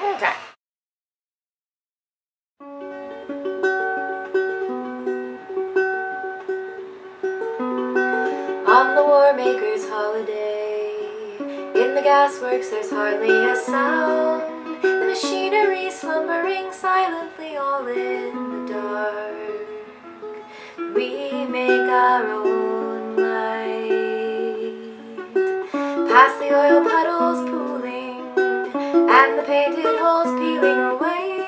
Okay. On the warmakers' holiday, in the gasworks there's hardly a sound. The machinery slumbering silently all in the dark. We make our own light. Past the oil puddles and the painted holes peeling away.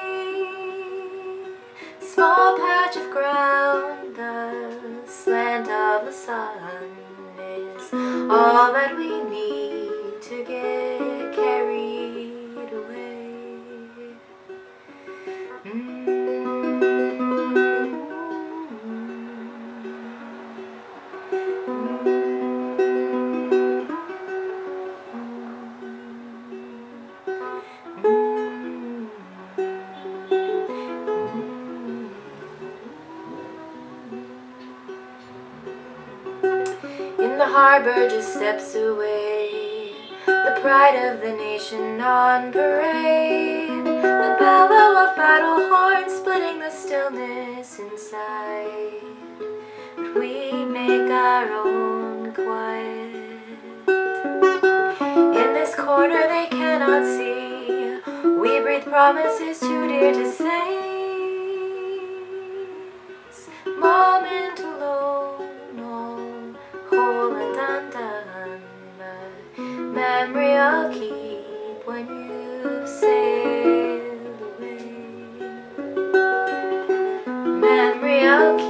Small patch of ground, the slant of the sun is all that we need to get carried away. In harbor just steps away. The pride of the nation on parade. The bellow of battle horns splitting the stillness inside. We make our own quiet. In this corner they cannot see. We breathe promises too dear to memory I'll keep when you've sailed away. Memory I'll keep.